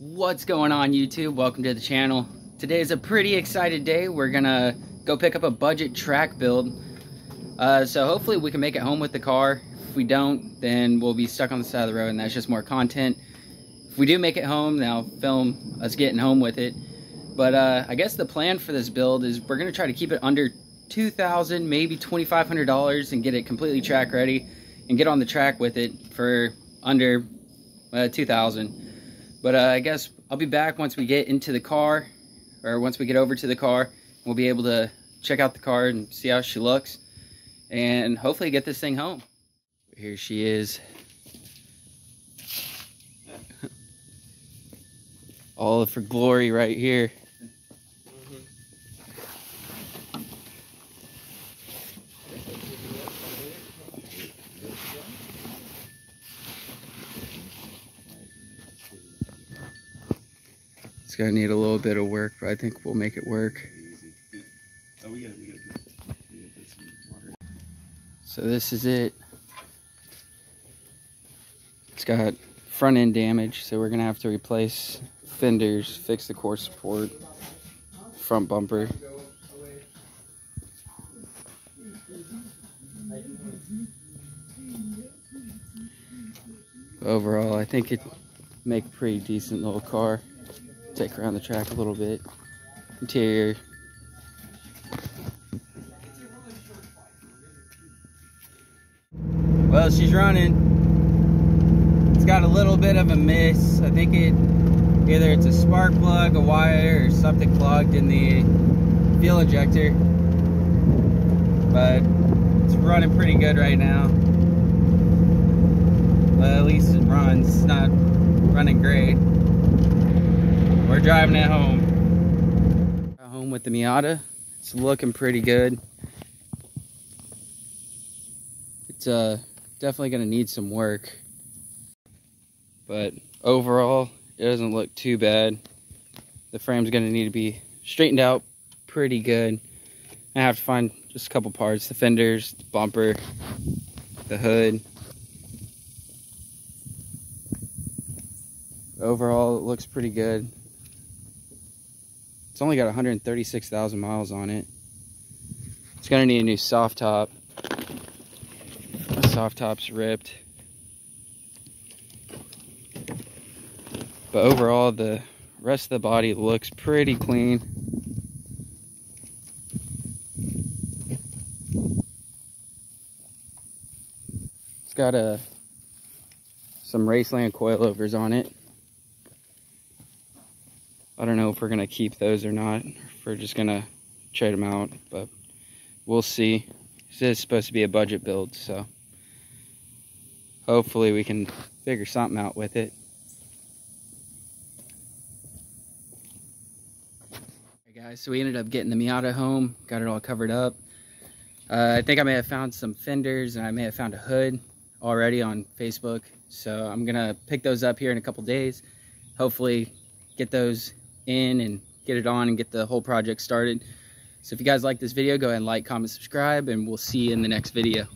What's going on YouTube? Welcome to the channel. Today is a pretty excited day. We're gonna go pick up a budget track build. Uh, so hopefully we can make it home with the car. If we don't, then we'll be stuck on the side of the road and that's just more content. If we do make it home, then I'll film us getting home with it. But uh, I guess the plan for this build is we're gonna try to keep it under 2000 maybe $2,500 and get it completely track ready and get on the track with it for under uh, 2000 but uh, I guess I'll be back once we get into the car or once we get over to the car. We'll be able to check out the car and see how she looks and hopefully get this thing home. Here she is. All of for glory right here gonna need a little bit of work, but I think we'll make it work. So this is it. It's got front end damage, so we're gonna have to replace fenders, fix the core support, front bumper. Overall, I think it make a pretty decent little car take around the track a little bit. Interior. Well, she's running. It's got a little bit of a miss. I think it either it's a spark plug, a wire, or something clogged in the fuel injector. But it's running pretty good right now. Well, at least it runs. It's not running great. We're driving it home. Home with the Miata. It's looking pretty good. It's uh, definitely going to need some work. But overall, it doesn't look too bad. The frame's going to need to be straightened out pretty good. I have to find just a couple parts. The fenders, the bumper, the hood. Overall, it looks pretty good. It's only got 136,000 miles on it. It's gonna need a new soft top. The soft top's ripped. But overall, the rest of the body looks pretty clean. It's got a some Raceland coilovers on it. I don't know if we're going to keep those or not. If we're just going to trade them out, but we'll see. This is supposed to be a budget build, so hopefully we can figure something out with it. Guys, so we ended up getting the Miata home, got it all covered up. Uh, I think I may have found some fenders and I may have found a hood already on Facebook. So I'm gonna pick those up here in a couple days. Hopefully get those in and get it on and get the whole project started. So if you guys like this video, go ahead and like, comment, subscribe, and we'll see you in the next video.